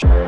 Sure.